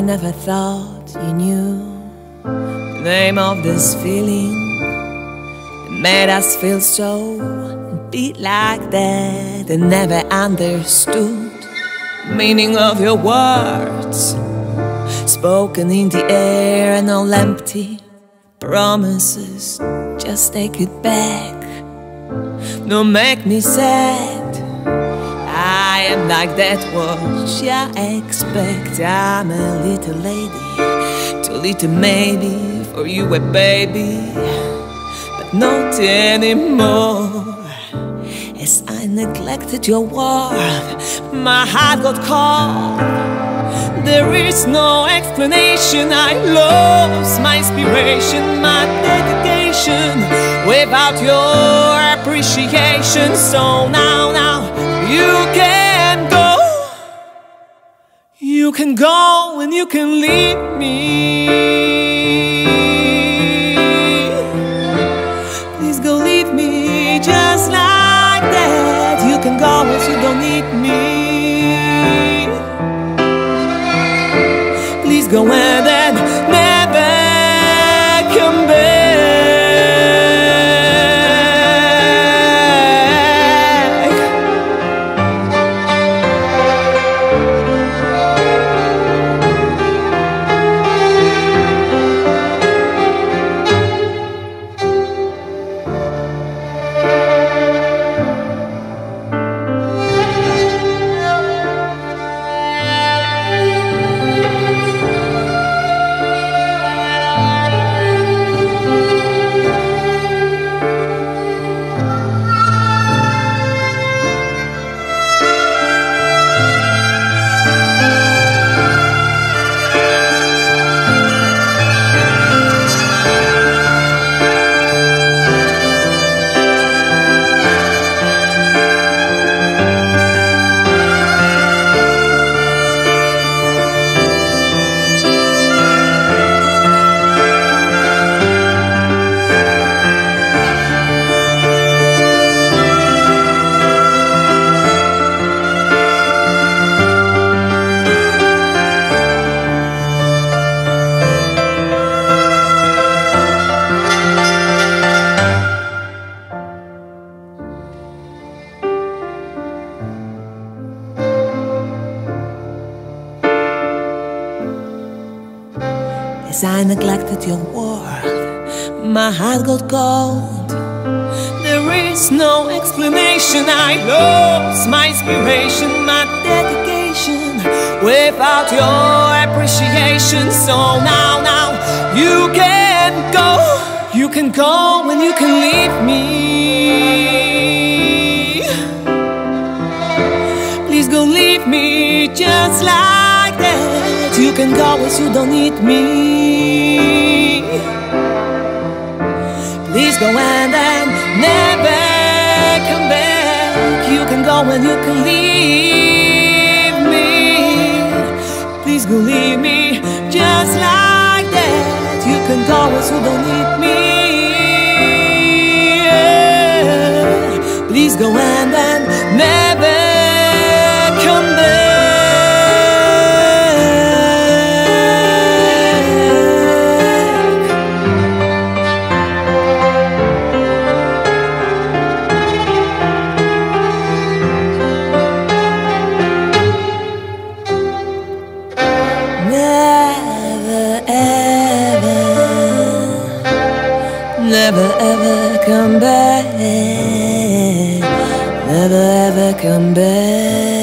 never thought you knew the name of this feeling. It made us feel so beat like that and never understood meaning of your words. Spoken in the air and all empty promises. Just take it back. Don't make me sad. I like that what you expect? I'm a little lady Too little maybe for you a baby But not anymore. As I neglected your warmth My heart got cold. There is no explanation. I lost my inspiration, my dedication Without your appreciation. So now, now you can can go and you can leave me. Please go leave me just like that. You can go as you don't need me. Please go and As I neglected your world, my heart got cold. There is no explanation. I lost my inspiration, my dedication. Without your appreciation, so now, now you can go. You can go and you can leave me. Please go leave me just like that. You can go as you don't need me. Please go and then never come back. You can go and you can leave me. Please go leave me just like that. You can go as you don't need me. Yeah. Please go and never ever come back. Never ever come back.